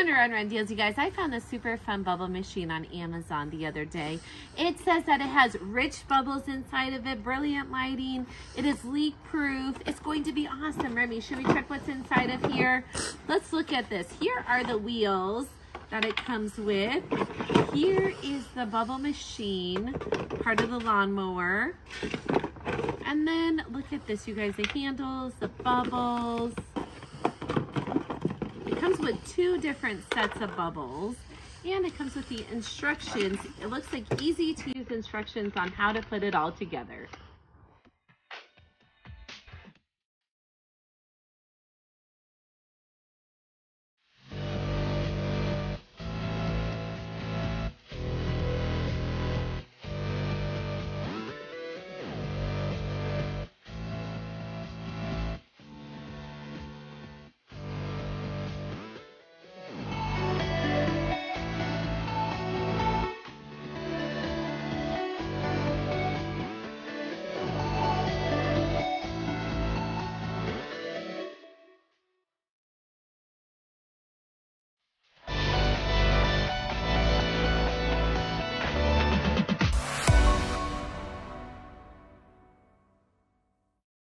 Sandra Run Run Deals, you guys. I found this super fun bubble machine on Amazon the other day. It says that it has rich bubbles inside of it, brilliant lighting. It is leak proof. It's going to be awesome. Remy, should we check what's inside of here? Let's look at this. Here are the wheels that it comes with. Here is the bubble machine, part of the lawnmower. And then look at this, you guys, the handles, the bubbles. Comes with two different sets of bubbles and it comes with the instructions. It looks like easy to use instructions on how to put it all together.